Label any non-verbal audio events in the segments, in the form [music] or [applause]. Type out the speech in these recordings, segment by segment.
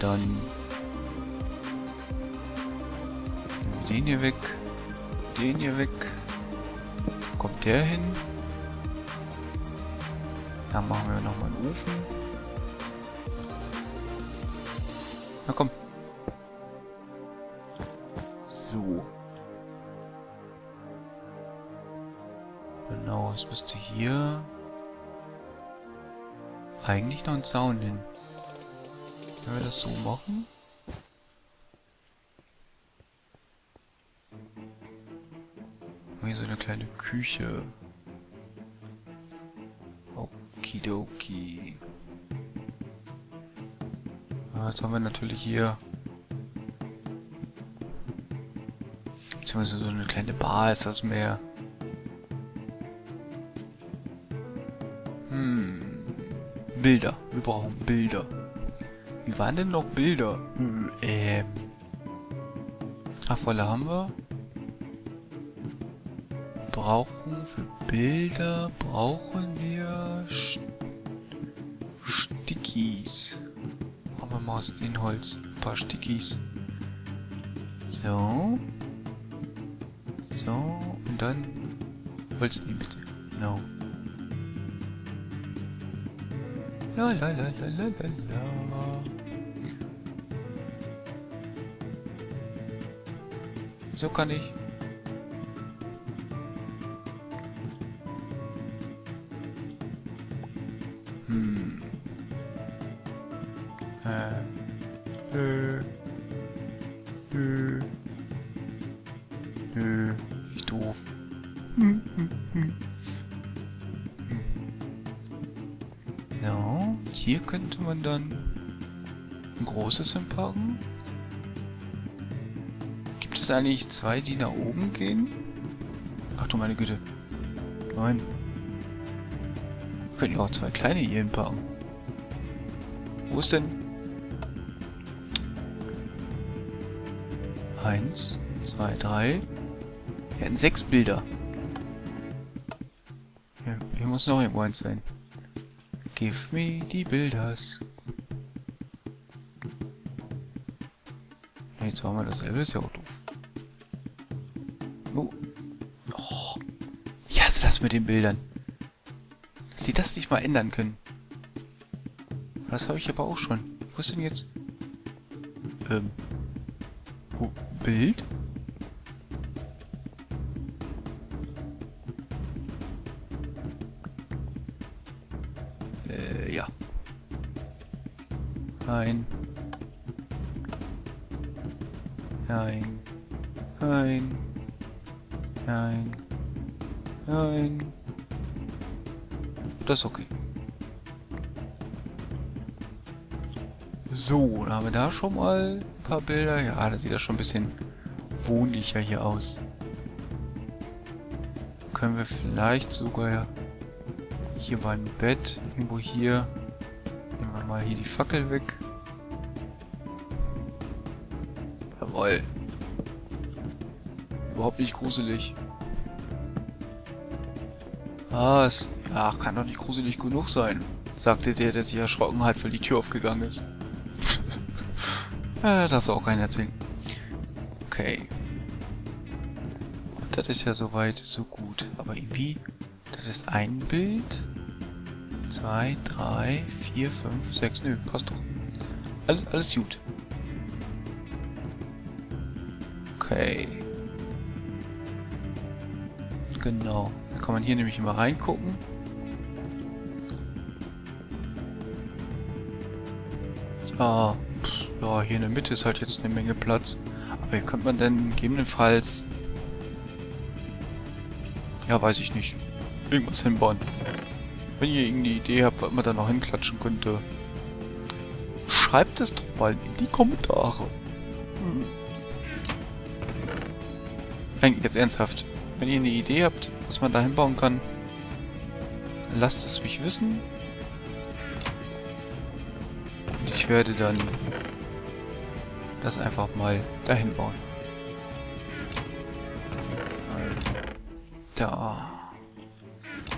Dann... Den hier weg. Den hier weg. Kommt der hin. Dann machen wir nochmal einen Ofen. Na komm. So. Genau, es müsste hier eigentlich noch ein Zaun hin. Wenn wir das so machen. Hier so eine kleine Küche. Okidoki. Ah, Jetzt haben wir natürlich hier... Beziehungsweise so eine kleine Bar ist das mehr. Hm. Bilder. Wir brauchen Bilder. Wie waren denn noch Bilder? Hm, ähm. Ach, volle haben wir. Brauchen für Bilder brauchen wir St Stickies. Machen wir mal aus dem Holz ein paar Stickies. So. So. Und dann Holz in die Mitte. Genau. La la la la la la la. So kann ich. Hm. Äh. Äh. Nö. Nö. Wie doof. Hm, hm, hm. Ja, hier könnte man dann ein großes hinpacken. Es eigentlich zwei, die nach oben gehen? Ach du meine Güte. Nein. Wir könnten ja auch zwei kleine hier hinpacken. Wo ist denn? Eins, zwei, drei. Wir hatten sechs Bilder. Hier, hier muss noch irgendwo eins sein. Give me die Bilders. Jetzt haben wir dasselbe, ist ja auch doof. Oh. Ich hasse das mit den Bildern. Dass sie das nicht mal ändern können. Das habe ich aber auch schon. Wo ist denn jetzt... Ähm... Wo? Bild? Äh, ja. Nein. Nein. Nein. Nein. Nein. Das ist okay. So, dann haben wir da schon mal ein paar Bilder. Ja, da sieht das schon ein bisschen wohnlicher hier aus. Können wir vielleicht sogar hier beim Bett, irgendwo hier, nehmen wir mal hier die Fackel weg. Jawoll. Überhaupt nicht gruselig. Was? Ja, kann doch nicht gruselig genug sein, sagte der, der sich erschrocken hat, weil die Tür aufgegangen ist. äh, darfst du auch keinen erzählen. Okay. Das ist ja soweit so gut. Aber irgendwie, das ist ein Bild. Zwei, drei, vier, fünf, sechs. Nö, passt doch. Alles, alles gut. Okay. Genau. Da kann man hier nämlich immer reingucken. Pff, ja, hier in der Mitte ist halt jetzt eine Menge Platz. Aber hier könnte man dann gegebenenfalls... Ja, weiß ich nicht. Irgendwas hinbauen. Wenn ihr irgendeine Idee habt, was man da noch hinklatschen könnte, schreibt es doch mal in die Kommentare. Hm. Nein, jetzt ernsthaft. Wenn ihr eine Idee habt, was man da hinbauen kann, lasst es mich wissen. Und ich werde dann das einfach mal dahin bauen. Da.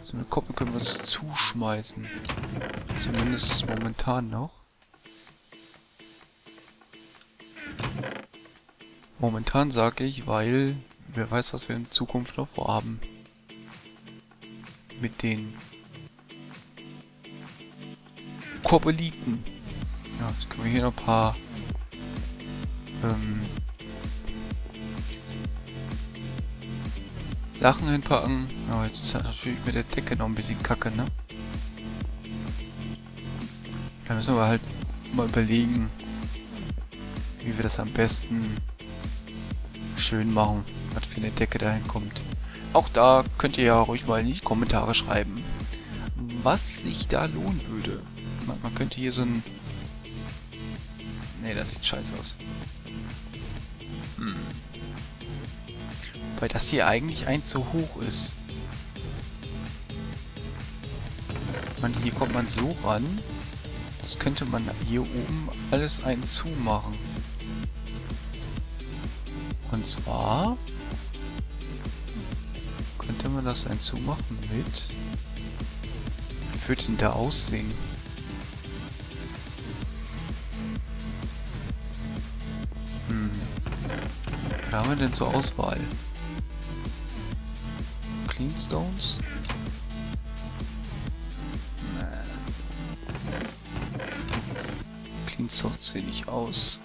Also mit Koppen können wir das zuschmeißen. Zumindest momentan noch. Momentan sage ich, weil wer weiß, was wir in Zukunft noch vorhaben. Mit den Korbeliten. Ja, jetzt können wir hier noch ein paar ähm, Sachen hinpacken. Aber jetzt ist das natürlich mit der Decke noch ein bisschen kacke, ne? Da müssen wir halt mal überlegen, wie wir das am besten schön machen, für eine Decke dahin kommt. Auch da könnt ihr ja ruhig mal in die Kommentare schreiben, was sich da lohnen würde. Man, man könnte hier so ein... Ne, das sieht scheiße aus. Hm. Weil das hier eigentlich ein zu hoch ist. Man, hier kommt man so ran. Das könnte man hier oben alles ein zumachen. Und zwar könnte man das ein zumachen mit... Wie würde denn der aussehen? Hm. Was haben wir denn zur Auswahl? Cleanstones? Cleanstones sehen nicht aus.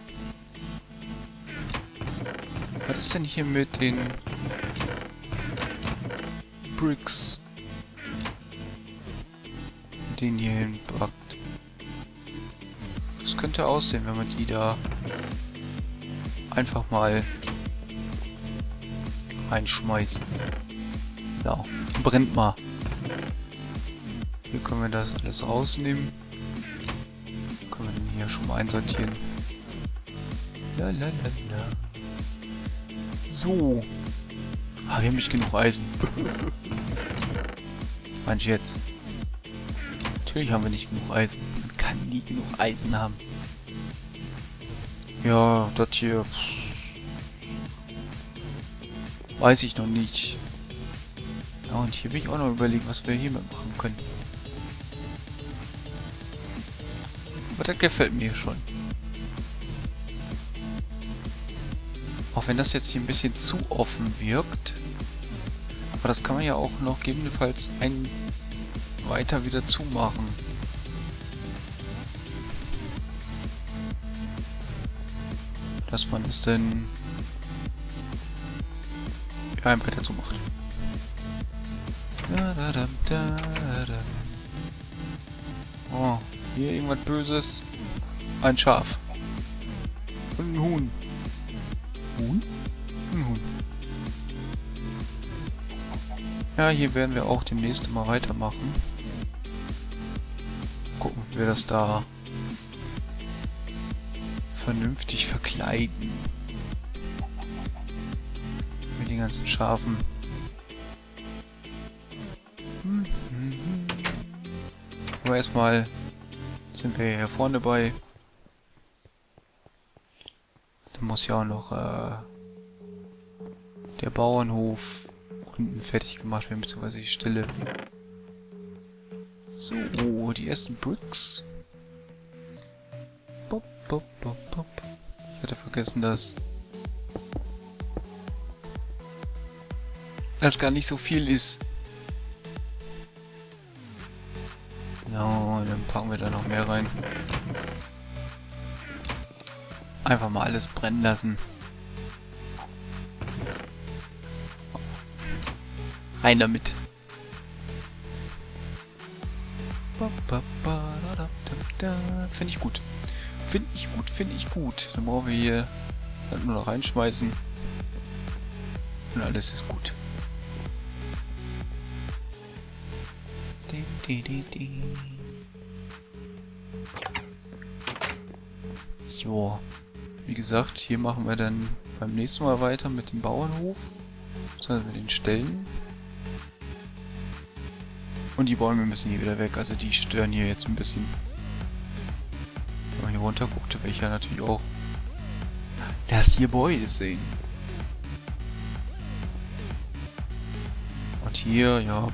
Was ist denn hier mit den Bricks? Den hier hinpackt. Das könnte aussehen, wenn man die da einfach mal reinschmeißt. Ja, brennt mal. Hier können wir das alles rausnehmen. Können wir den hier schon mal einsortieren. Lalalala. So. Ah, wir haben nicht genug Eisen. Was meinst du jetzt? Natürlich haben wir nicht genug Eisen. Man kann nie genug Eisen haben. Ja, das hier... Weiß ich noch nicht. Ja, und hier will ich auch noch überlegen, was wir hier machen können. Aber das gefällt mir schon. Auch wenn das jetzt hier ein bisschen zu offen wirkt. Aber das kann man ja auch noch gegebenenfalls ein weiter wieder zumachen. Dass man es denn ja, ein weiter zumacht. Oh, hier irgendwas Böses. Ein Schaf. Und ein Huhn. Huhn? Ja, hier werden wir auch demnächst mal weitermachen. Gucken, wie wir das da vernünftig verkleiden. Mit den ganzen Schafen. Aber erstmal sind wir hier vorne bei. Da muss ja auch noch äh, der Bauernhof unten fertig gemacht werden, beziehungsweise die Stille. So, die ersten Bricks. Bop, bop, bop, bop. Ich hatte vergessen, dass das gar nicht so viel ist. Ja, dann packen wir da noch mehr rein. Einfach mal alles brennen lassen. Rein damit. Finde ich gut. Finde ich gut, finde ich gut. Dann brauchen wir hier halt nur noch reinschmeißen. Und alles ist gut. So. Wie gesagt, hier machen wir dann beim nächsten Mal weiter mit dem Bauernhof. Beziehungsweise mit den Stellen. Und die Bäume müssen hier wieder weg, also die stören hier jetzt ein bisschen. Wenn man hier runter guckt, will ich ja natürlich auch das Gebäude sehen. Und hier, ja...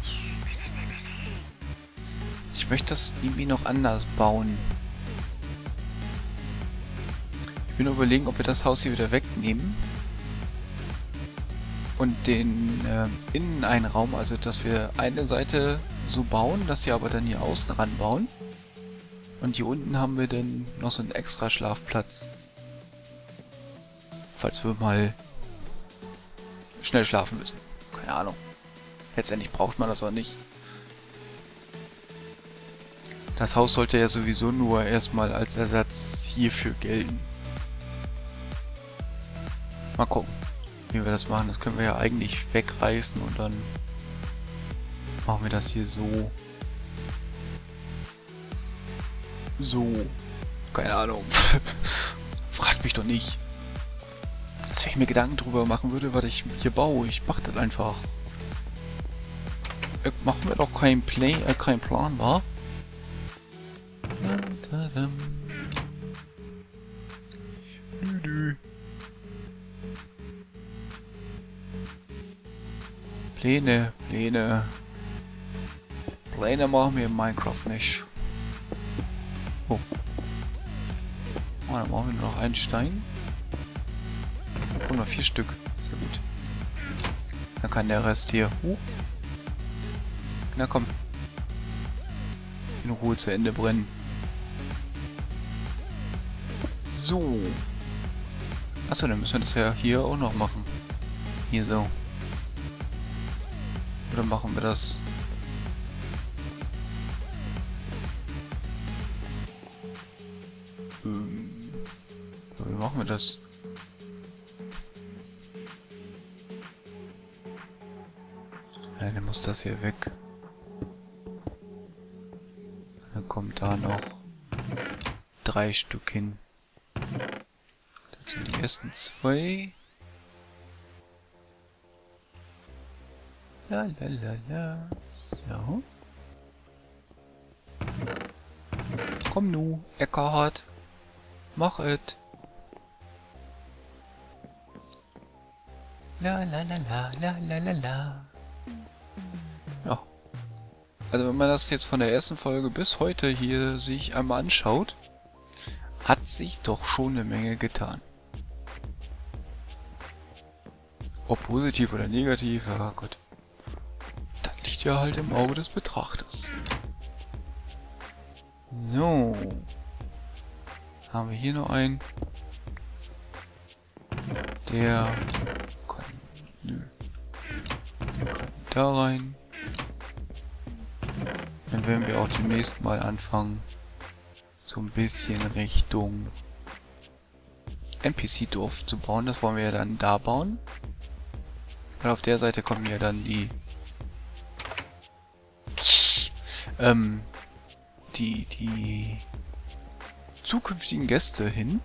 Ich möchte das irgendwie noch anders bauen. Ich bin überlegen, ob wir das Haus hier wieder wegnehmen. und den äh, Inneneinraum, also dass wir eine Seite so bauen, dass sie aber dann hier außen ran bauen. Und hier unten haben wir dann noch so einen extra Schlafplatz. Falls wir mal schnell schlafen müssen. Keine Ahnung. Letztendlich braucht man das auch nicht. Das Haus sollte ja sowieso nur erstmal als Ersatz hierfür gelten. Mal gucken, wie wir das machen. Das können wir ja eigentlich wegreißen und dann machen wir das hier so. So. Keine Ahnung. [laughs] Fragt mich doch nicht. Als wenn ich mir Gedanken drüber machen würde, was ich hier baue. Ich mach das einfach. Ich mach mir doch keinen Play, äh, keinen Plan, wa? Pläne, Pläne. Pläne machen wir in Minecraft nicht. Oh. oh dann brauchen wir nur noch einen Stein. Und noch vier Stück. Sehr gut. Dann kann der Rest hier... Uh. Na komm. In Ruhe zu Ende brennen. So. Achso, dann müssen wir das ja hier auch noch machen. Hier so. Oder machen wir das... wie machen wir das? Ja, dann muss das hier weg. Dann kommt da noch drei Stück hin. Das sind die ersten zwei. La la la la. So. Komm nu, Eckhart. Mach et. La la la la la la la la. Ja. Also wenn man das jetzt von der ersten Folge bis heute hier sich einmal anschaut, hat sich doch schon eine Menge getan. Ob positiv oder negativ, ja Gott. Das liegt ja halt im Auge des Betrachters. So. Haben wir hier noch einen. Der da rein. Dann werden wir auch demnächst mal anfangen, so ein bisschen Richtung NPC-Dorf zu bauen. Das wollen wir ja dann da bauen. Weil auf der Seite kommen ja dann die ähm, die, die zukünftigen Gäste hin.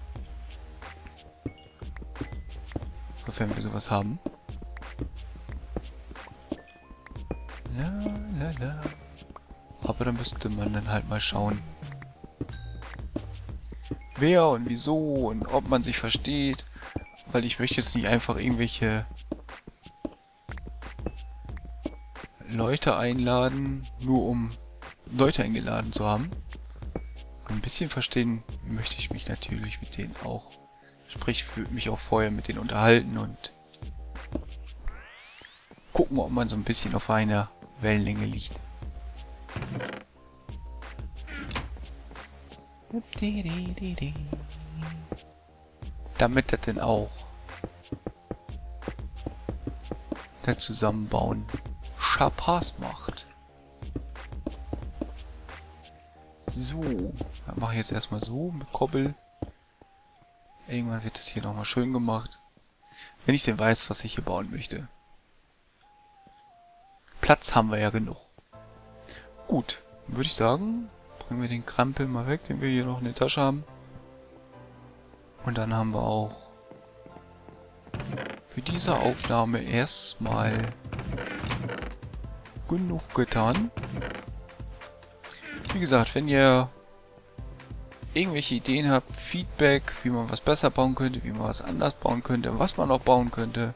Sofern wir sowas haben. La, la, la. Aber da müsste man dann halt mal schauen, wer und wieso und ob man sich versteht. Weil ich möchte jetzt nicht einfach irgendwelche Leute einladen, nur um Leute eingeladen zu haben. Ein bisschen verstehen möchte ich mich natürlich mit denen auch. Sprich, mich auch vorher mit denen unterhalten und gucken, ob man so ein bisschen auf einer Wellenlänge liegt. Damit das denn auch das Zusammenbauen Spaß macht. So, dann mache ich jetzt erstmal so mit Kobbel. Irgendwann wird das hier nochmal schön gemacht. Wenn ich denn weiß, was ich hier bauen möchte. Platz haben wir ja genug. Gut, würde ich sagen, bringen wir den Krampel mal weg, den wir hier noch in der Tasche haben. Und dann haben wir auch für diese Aufnahme erstmal genug getan. Wie gesagt, wenn ihr irgendwelche Ideen habt, Feedback, wie man was besser bauen könnte, wie man was anders bauen könnte, was man noch bauen könnte,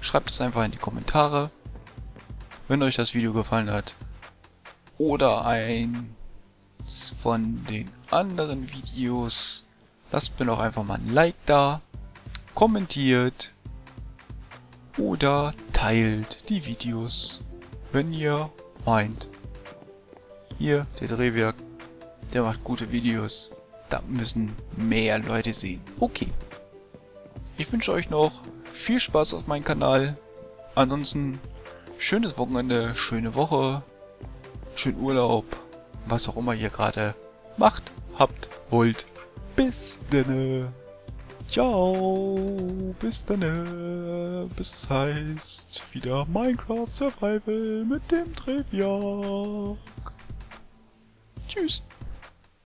schreibt es einfach in die Kommentare. Wenn euch das Video gefallen hat oder eins von den anderen Videos, lasst mir doch einfach mal ein Like da, kommentiert oder teilt die Videos, wenn ihr meint. Hier, der Drehwerk, der macht gute Videos. Da müssen mehr Leute sehen. Okay. Ich wünsche euch noch viel Spaß auf meinem Kanal. Ansonsten schönes Wochenende, schöne Woche, schönen Urlaub, was auch immer ihr gerade macht, habt, wollt. Bis denne. Ciao, bis denne. Bis es heißt wieder Minecraft Survival mit dem Trivia. Tschüss.